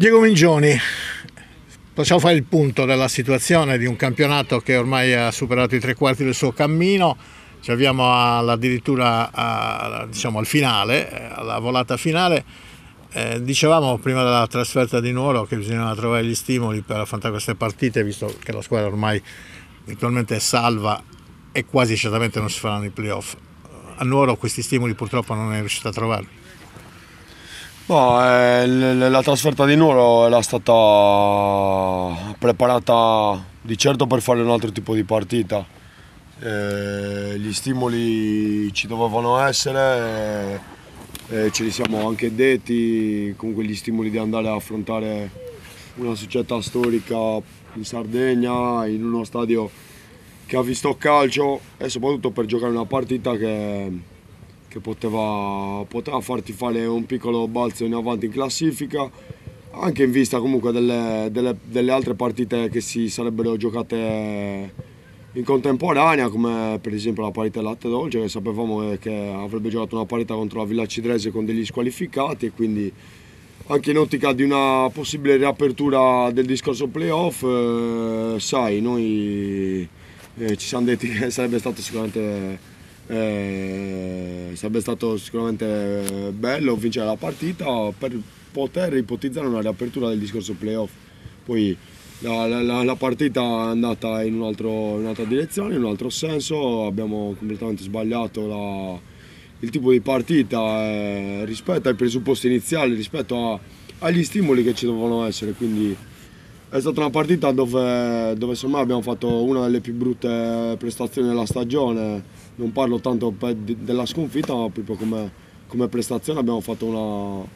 Diego Mingioni, possiamo fare il punto della situazione di un campionato che ormai ha superato i tre quarti del suo cammino, ci avviamo addirittura a, diciamo, al finale, alla volata finale. Eh, dicevamo prima della trasferta di Nuoro che bisognava trovare gli stimoli per affrontare queste partite, visto che la squadra ormai virtualmente è salva e quasi certamente non si faranno i playoff. A Nuoro questi stimoli purtroppo non è riuscito a trovarli. No, eh, la trasferta di Nuoro era stata preparata di certo per fare un altro tipo di partita. Eh, gli stimoli ci dovevano essere, eh, ce li siamo anche detti, comunque gli stimoli di andare a affrontare una società storica in Sardegna, in uno stadio che ha visto calcio e soprattutto per giocare una partita che che poteva, poteva farti fare un piccolo balzo in avanti in classifica, anche in vista comunque delle, delle, delle altre partite che si sarebbero giocate in contemporanea, come per esempio la partita Latte Dolce, che sapevamo che avrebbe giocato una partita contro la Villa Cidrese con degli squalificati e quindi anche in ottica di una possibile riapertura del discorso playoff, eh, sai, noi eh, ci siamo detti che sarebbe stato sicuramente eh, sarebbe stato sicuramente bello vincere la partita per poter ipotizzare una riapertura del discorso playoff. Poi la, la, la partita è andata in, un'altra direzione, in un altro senso, abbiamo completamente sbagliato la, il tipo di partita eh, rispetto ai presupposti iniziali, rispetto a, agli stimoli che ci dovevano essere. Quindi è stata una partita dove, dove secondo abbiamo fatto una delle più brutte prestazioni della stagione. Non parlo tanto della sconfitta, ma proprio come, come prestazione abbiamo fatto una,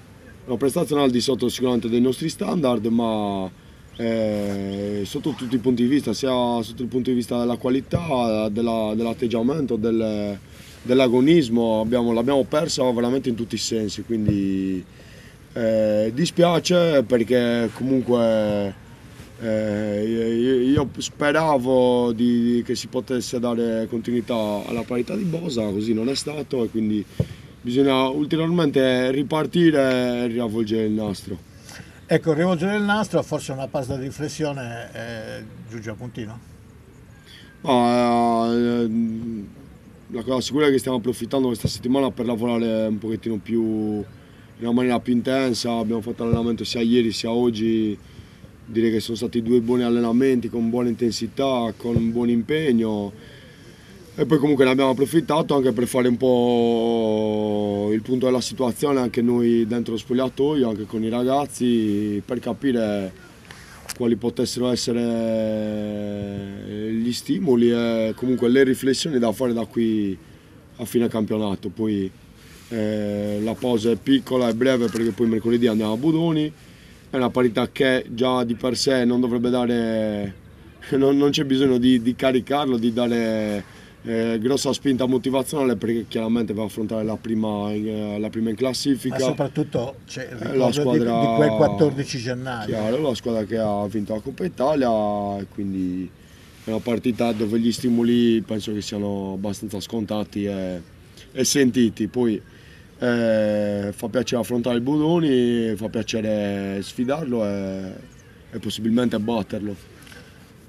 una, prestazione al di sotto sicuramente dei nostri standard, ma eh, sotto tutti i punti di vista, sia sotto il punto di vista della qualità, della, dell'atteggiamento, del, dell'agonismo, l'abbiamo persa veramente in tutti i sensi, quindi eh, dispiace perché comunque eh, io speravo di, che si potesse dare continuità alla parità di Bosa, così non è stato e quindi bisogna ulteriormente ripartire e riavvolgere il nastro. Ecco, rivolgere il nastro, forse una pausa di riflessione, eh, giunge a puntino? No, eh, la cosa sicura è che stiamo approfittando questa settimana per lavorare un pochettino più in una maniera più intensa, abbiamo fatto allenamento sia ieri sia oggi direi che sono stati due buoni allenamenti con buona intensità, con un buon impegno e poi comunque ne abbiamo approfittato anche per fare un po' il punto della situazione anche noi dentro lo spogliatoio, anche con i ragazzi, per capire quali potessero essere gli stimoli e comunque le riflessioni da fare da qui a fine campionato. Poi eh, la pausa è piccola e breve perché poi mercoledì andiamo a Budoni è una parità che già di per sé non dovrebbe dare, non, non c'è bisogno di, di, caricarlo, di dare eh, grossa spinta motivazionale perché chiaramente va a affrontare la prima, eh, la prima in classifica. Ma soprattutto c'è eh, la squadra, di, di, quel 14 gennaio. Chiaro, la squadra che ha vinto la Coppa Italia e quindi è una partita dove gli stimoli penso che siano abbastanza scontati e, e sentiti. Poi, eh, fa piacere affrontare il Budoni, fa piacere sfidarlo e, e possibilmente batterlo.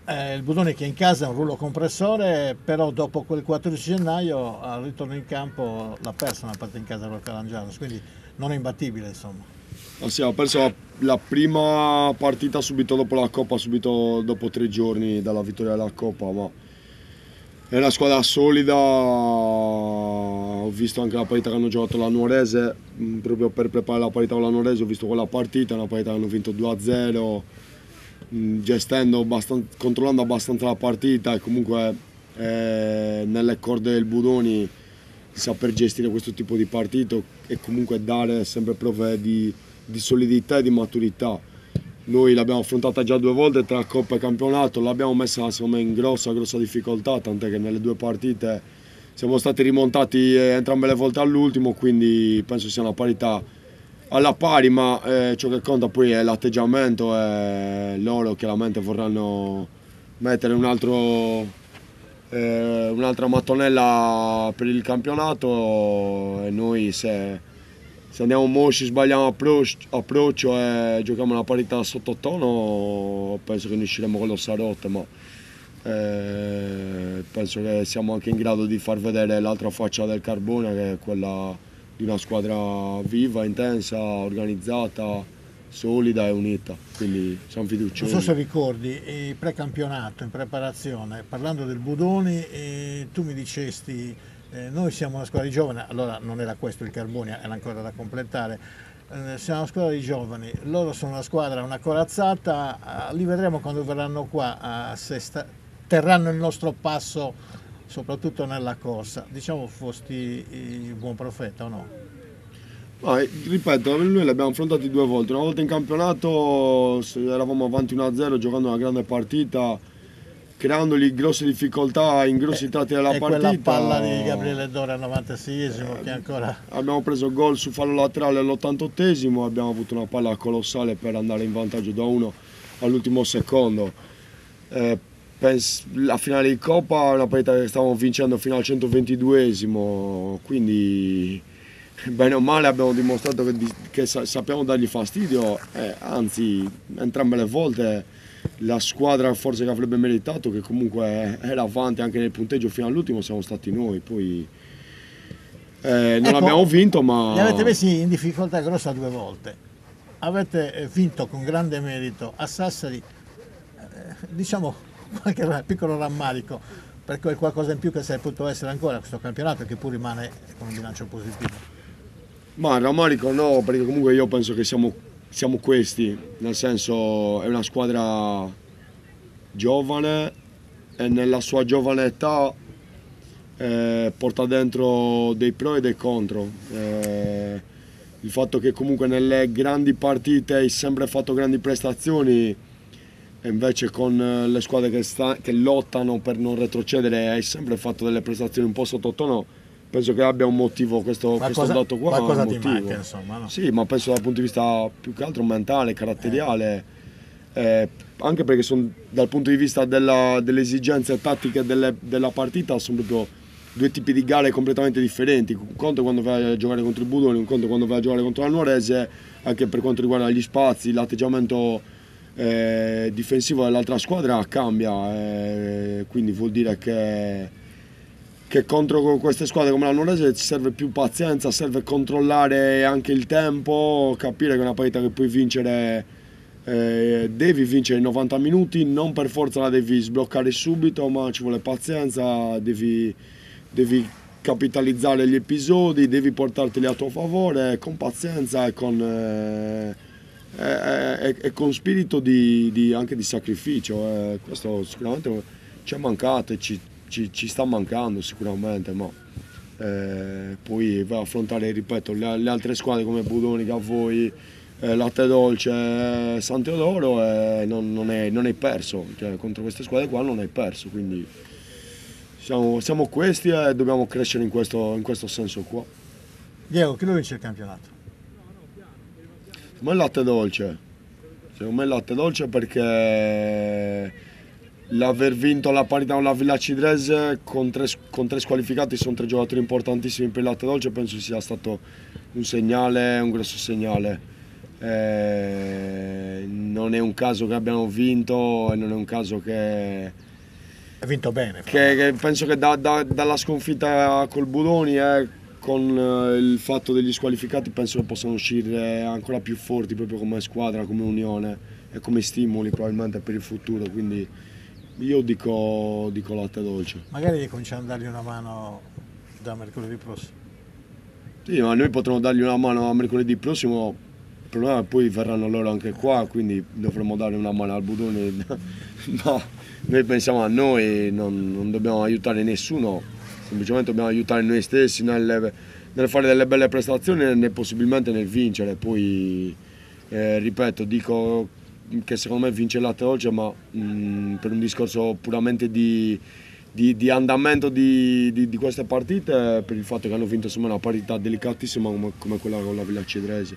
Eh, il Budoni che in casa è un rullo compressore, però dopo quel 14 gennaio al ritorno in campo l'ha persa una parte in casa con Calangiano, quindi non è imbattibile insomma. Ah, sì, ha perso la, la, prima partita subito dopo la Coppa, subito dopo tre giorni dalla vittoria della Coppa, ma è una squadra solida, ho visto anche la partita che hanno giocato la Nuorese, mm, proprio per preparare la partita con la Nuorese ho visto quella partita, una partita che hanno vinto 2-0, mm, gestendo, abbastanza, controllando abbastanza la partita e comunque eh, nelle corde del Budoni saper gestire questo tipo di partito e comunque dare sempre prove di, di solidità e di maturità. Noi l'abbiamo affrontata già due volte tra Coppa e Campionato, l'abbiamo messa me, in grossa, grossa difficoltà, tant'è che nelle due partite siamo stati rimontati eh, entrambe le volte all'ultimo, quindi penso sia una parità alla pari, ma eh, ciò che conta poi è l'atteggiamento e loro chiaramente vorranno mettere un altro, eh, un'altra mattonella per il campionato e noi se se andiamo mosci, sbagliamo approccio, approccio e giochiamo una parità sottotono, penso che ne usciremo con l'ossa rotte, ma eh, penso che siamo anche in grado di far vedere l'altra faccia del carbone, che è quella di una squadra viva, intensa, organizzata, solida e unita, quindi siamo fiduciosi. Non so se ricordi, il precampionato, in preparazione, parlando del Budoni, tu mi dicesti eh, noi siamo una squadra di giovani, allora non era questo il Carbonia, era ancora da completare, eh, siamo una squadra di giovani, loro sono una squadra, una corazzata, eh, li vedremo quando verranno qua, se sta, terranno il nostro passo soprattutto nella corsa. Diciamo fosti il buon profeta o no? Ah, ripeto, noi li abbiamo affrontati due volte, una volta in campionato eravamo avanti 1-0 giocando una grande partita creandogli grosse difficoltà in grossi tratti della e partita. quella palla di Gabriele Dore al 96esimo eh, che ancora... Abbiamo preso gol su fallo laterale all'88esimo, abbiamo avuto una palla colossale per andare in vantaggio da uno all'ultimo secondo. Eh, la finale di Coppa è una partita che stavamo vincendo fino al 122esimo, quindi bene o male abbiamo dimostrato che, che sappiamo dargli fastidio, eh, anzi entrambe le volte la squadra forse che avrebbe meritato, che comunque era avanti anche nel punteggio fino all'ultimo, siamo stati noi. Poi eh, non ecco, abbiamo vinto, ma. Li avete messi in difficoltà grossa due volte. Avete eh, vinto con grande merito a Sassari, eh, diciamo qualche piccolo rammarico, perché è qualcosa in più che sarebbe potuto essere ancora questo campionato, che pur rimane con un bilancio positivo. Ma rammarico no, perché comunque io penso che siamo siamo questi, nel senso è una squadra giovane e nella sua giovane età eh, porta dentro dei pro e dei contro. Eh, il fatto che comunque nelle grandi partite hai sempre fatto grandi prestazioni e invece con le squadre che, sta, che lottano per non retrocedere hai sempre fatto delle prestazioni un po' sottotono penso che abbia un motivo questo, questo dato qua. Qualcosa ti manca, insomma. No? Sì, ma penso dal punto di vista più che altro mentale, caratteriale, eh. Eh, anche perché son, dal punto di vista della, delle esigenze tattiche delle, della partita sono proprio due tipi di gare completamente differenti. Un conto quando vai a giocare contro il Budoni, un conto quando vai a giocare contro la Nuorese, anche per quanto riguarda gli spazi, l'atteggiamento eh, difensivo dell'altra squadra cambia, eh, quindi vuol dire che che contro queste squadre come la Nuorese ci serve più pazienza, serve controllare anche il tempo, capire che è una partita che puoi vincere, eh, devi vincere in 90 minuti, non per forza la devi sbloccare subito, ma ci vuole pazienza, devi, devi capitalizzare gli episodi, devi portarteli a tuo favore con pazienza e con, eh, e, e con spirito di, di, anche di sacrificio. Eh. Questo sicuramente ci è mancato e ci, ci, ci sta mancando sicuramente, ma eh, poi va a affrontare, ripeto, le, le, altre squadre come Budonica, voi, eh, Latte Dolce, eh, San Teodoro eh, non, non, è, non, hai perso, cioè, contro queste squadre qua non hai perso, quindi siamo, siamo questi e dobbiamo crescere in questo, in questo senso qua. Diego, chi lo vince il campionato? Me il Latte Dolce, secondo me il Latte Dolce perché l'aver vinto la parità con la Villa Cidrese con tre, con tre squalificati sono tre giocatori importantissimi per il latte dolce penso sia stato un segnale, un grosso segnale. Eh, non è un caso che abbiamo vinto e non è un caso che ha vinto bene che, che penso che da, da, dalla sconfitta col Budoni eh, con eh, il fatto degli squalificati penso che possano uscire ancora più forti proprio come squadra, come unione e come stimoli probabilmente per il futuro quindi io dico, dico latte dolce. Magari cominciamo a dargli una mano da mercoledì prossimo. Sì, ma noi potremmo dargli una mano a mercoledì prossimo, il problema è che poi verranno loro anche qua, quindi dovremmo dare una mano al Budone. no, noi pensiamo a noi, non, non, dobbiamo aiutare nessuno, semplicemente dobbiamo aiutare noi stessi nel, nel fare delle belle prestazioni e possibilmente nel vincere. Poi, eh, ripeto, dico che secondo me vince la Teoce, ma mh, mm, per un discorso puramente di, di, di andamento di, di, di, queste partite, per il fatto che hanno vinto insomma, una partita delicatissima come, come quella con la Villa Cedresi.